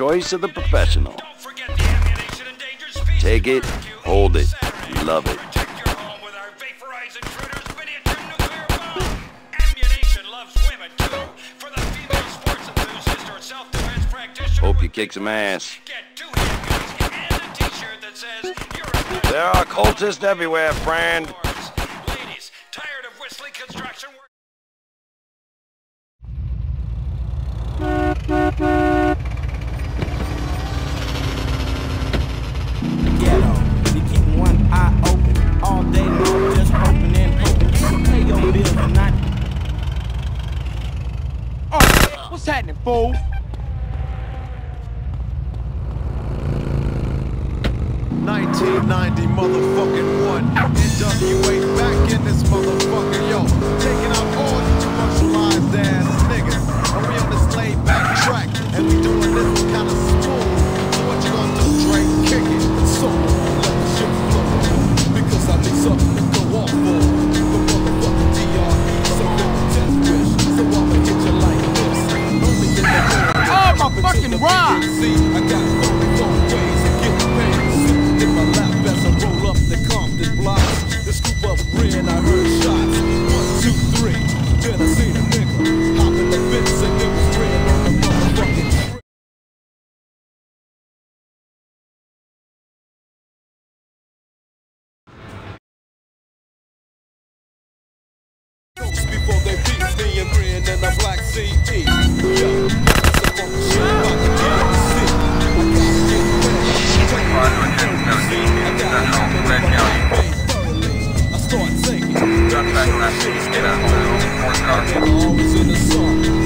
choice of the professional. Take it, hold it, love it. Hope you kick some ass. There are cultists everywhere, friend. 1990 motherfucking one. NWA back in this motherfucker, yo. Taking out all these commercialized ass niggas. And we on this laid back track. And we doing this kind of smooth. So what you gonna do, Dre? Kick it. So, let the shit flow. CD. Yo, that's the fucking back about the city. I'm home, black. I start I'm. Always in the song.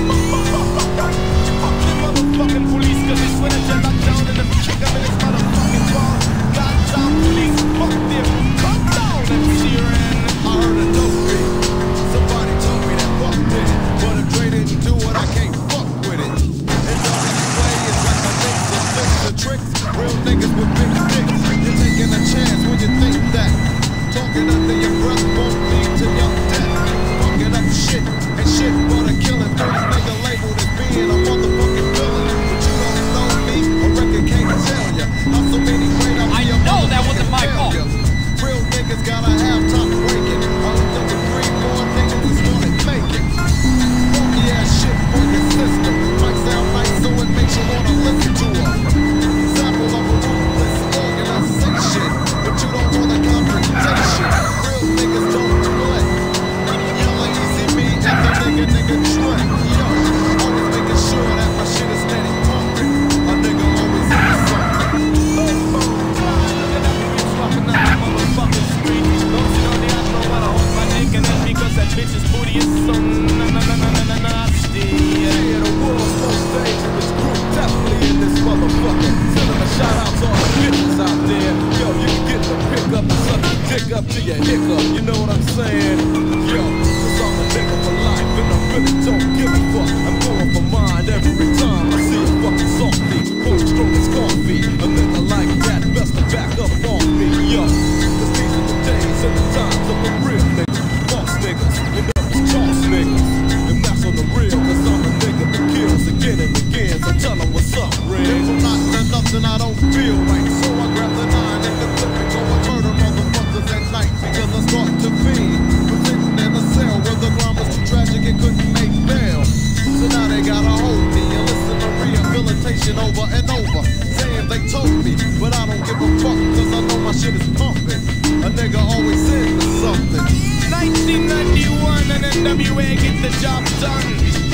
conversation over and over. Saying they told me, but I don't give a fuck, cause I know my shit is pumping. A nigga always in for something. 1991 and NWA get the job done.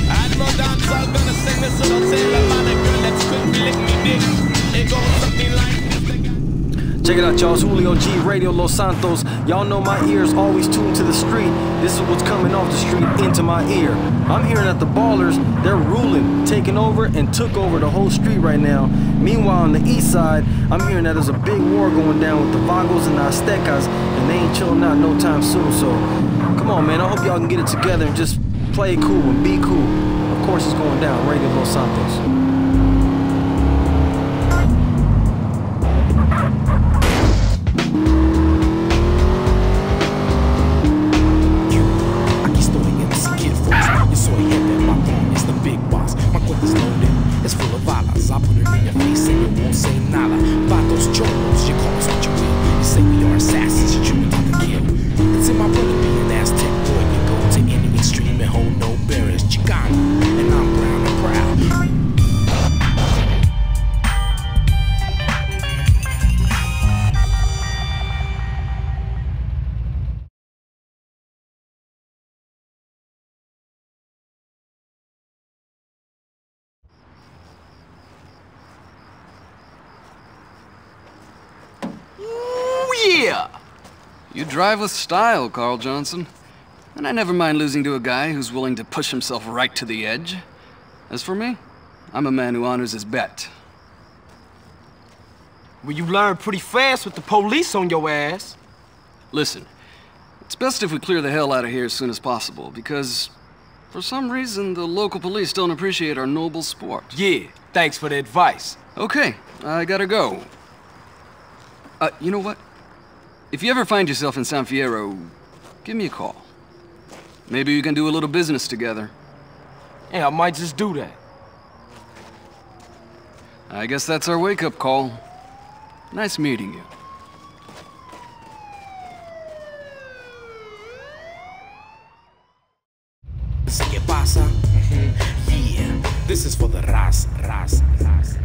Admiral all gonna sing this little tale about a girl that's couldn't lick me dick it out, y'all. It's Julio G, Radio Los Santos. Y'all know my ears always tuned to the street. This is what's coming off the street into my ear. I'm hearing that the ballers, they're ruling, taking over, and took over the whole street right now. Meanwhile, on the east side, I'm hearing that there's a big war going down with the Vagos and the Aztecas, and they ain't chilling out no time soon. So, come on, man. I hope y'all can get it together and just play it cool and be cool. Of course, it's going down. Radio Los Santos. You drive with style, Carl Johnson. And I never mind losing to a guy who's willing to push himself right to the edge. As for me, I'm a man who honors his bet. Well, you learn pretty fast with the police on your ass. Listen, it's best if we clear the hell out of here as soon as possible, because for some reason the local police don't appreciate our noble sport. Yeah, thanks for the advice. Okay, I gotta go. Uh, you know what? If you ever find yourself in San Fierro, give me a call. Maybe we can do a little business together. Yeah, I might just do that. I guess that's our wake-up call. Nice meeting you. Say ¿Qué pasa? Mhm. Yeah, this is for the ras, ras, ras.